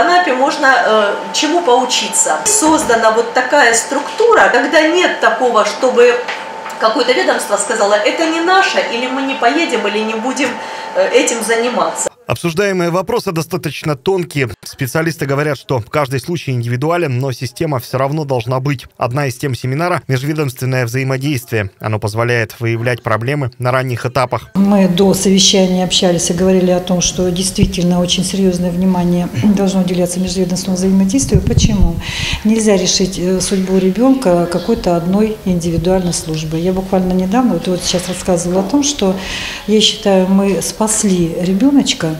Анапе можно э, чему поучиться. Создана вот такая структура, когда нет такого, чтобы какое-то ведомство сказало, это не наше, или мы не поедем, или не будем э, этим заниматься. Обсуждаемые вопросы достаточно тонкие. Специалисты говорят, что каждый случай индивидуален, но система все равно должна быть. Одна из тем семинара – межведомственное взаимодействие. Оно позволяет выявлять проблемы на ранних этапах. Мы до совещания общались и говорили о том, что действительно очень серьезное внимание должно уделяться межведомственному взаимодействию. Почему? Нельзя решить э, судьбу ребенка какой-то одной индивидуальной службой. Я буквально недавно, вот, вот сейчас рассказывала о том, что я считаю, мы спасли ребеночка,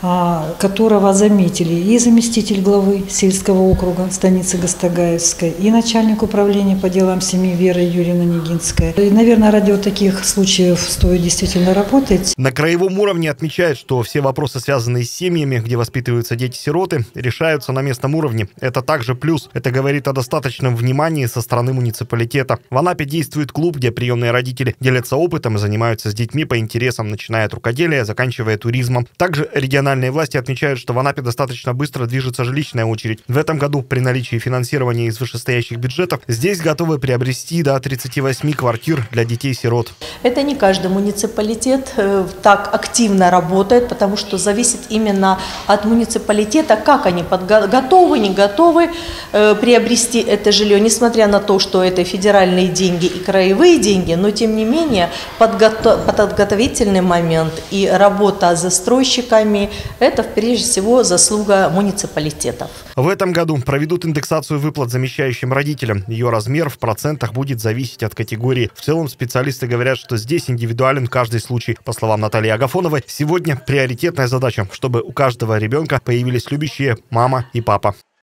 которого заметили и заместитель главы сельского округа станицы Гастагаевской, и начальник управления по делам семьи Вера Юрьевна Нигинская. И, наверное, ради вот таких случаев стоит действительно работать. На краевом уровне отмечают, что все вопросы, связанные с семьями, где воспитываются дети-сироты, решаются на местном уровне. Это также плюс. Это говорит о достаточном внимании со стороны муниципалитета. В Анапе действует клуб, где приемные родители делятся опытом и занимаются с детьми по интересам, начиная от рукоделия, заканчивая туризмом. Также региональные Региональные власти отмечают, что в Анапе достаточно быстро движется жилищная очередь. В этом году при наличии финансирования из вышестоящих бюджетов здесь готовы приобрести до 38 квартир для детей-сирот. Это не каждый муниципалитет э, так активно работает, потому что зависит именно от муниципалитета, как они готовы, не готовы э, приобрести это жилье, несмотря на то, что это федеральные деньги и краевые деньги, но тем не менее подготовительный момент и работа с застройщиками, это прежде всего заслуга муниципалитетов. В этом году проведут индексацию выплат замещающим родителям. Ее размер в процентах будет зависеть от категории. В целом специалисты говорят, что здесь индивидуален каждый случай. По словам Натальи Агафоновой, сегодня приоритетная задача, чтобы у каждого ребенка появились любящие мама и папа.